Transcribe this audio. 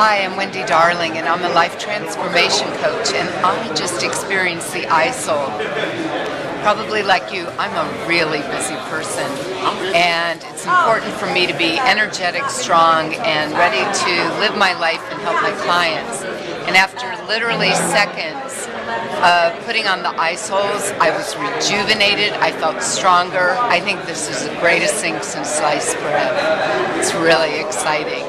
Hi, I'm Wendy Darling, and I'm a life transformation coach, and I just experienced the iSole. Probably like you, I'm a really busy person, and it's important for me to be energetic, strong, and ready to live my life and help my clients. And after literally seconds of putting on the iSoles, I was rejuvenated, I felt stronger. I think this is the greatest thing since sliced bread. It's really exciting.